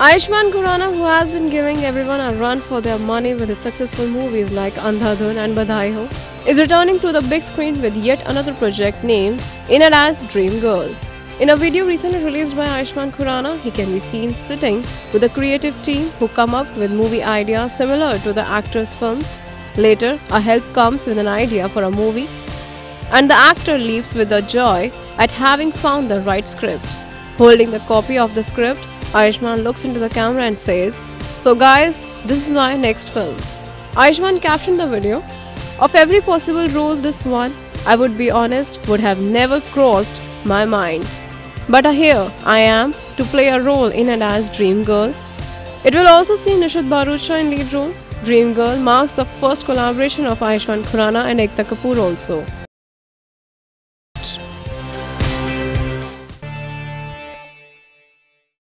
Ayushmann Khurrana, who has been giving everyone a run for their money with his successful movies like Andhadhun and Badhai Ho, is returning to the big screen with yet another project named In and As Dream Girl. In a video recently released by Ayushmann Khurrana, he can be seen sitting with a creative team who come up with movie ideas similar to the actor's films. Later, a help comes with an idea for a movie, and the actor leaps with the joy at having found the right script. Holding the copy of the script, Ayushmann looks into the camera and says, So, guys, this is my next film. Ayushmann captioned the video Of every possible role, this one, I would be honest, would have never crossed my mind. But uh, here I am to play a role in and as Dream Girl. It will also see Nushrat Bharucha in lead role. Dream Girl marks the first collaboration of Ayushmann Khurrana and Ekta Kapoor also.